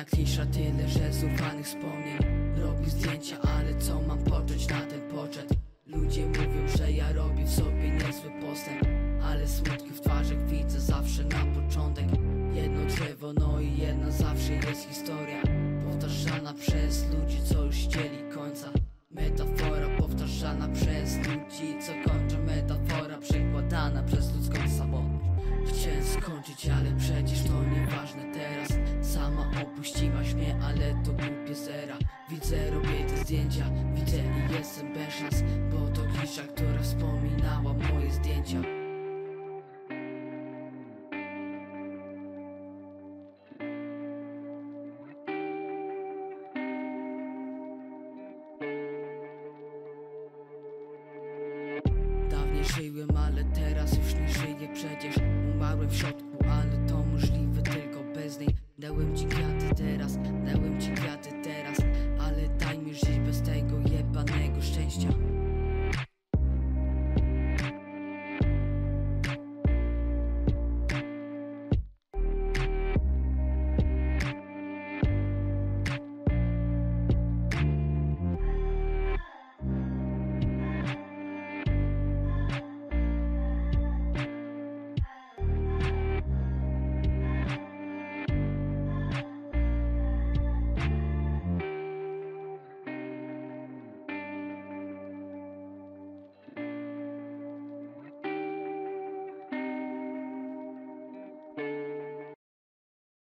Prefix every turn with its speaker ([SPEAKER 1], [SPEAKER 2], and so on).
[SPEAKER 1] Jedna klisza tyle, że z ufanych wspomnień. Robił zdjęcia, ale co mam począć na ten poczet? Ludzie mówią, że ja robię w sobie niezły postęp. Ale smutki w twarzach widzę zawsze na początek. Jedno drzewo, no i jedna zawsze jest historia. Powtarzana przez Skończyć, ale przecież to nieważne. Teraz Sama opuściłaś mnie, ale to głupie zera. Widzę, robię te zdjęcia, widzę i jestem bez szans Bo to klisza, która wspominała moje zdjęcia. Dawniej żyłem, ale teraz już nie żyję w środku, ale to możliwe tylko bez niej. Dałem ci kwiaty teraz, dałem ci kwiaty teraz.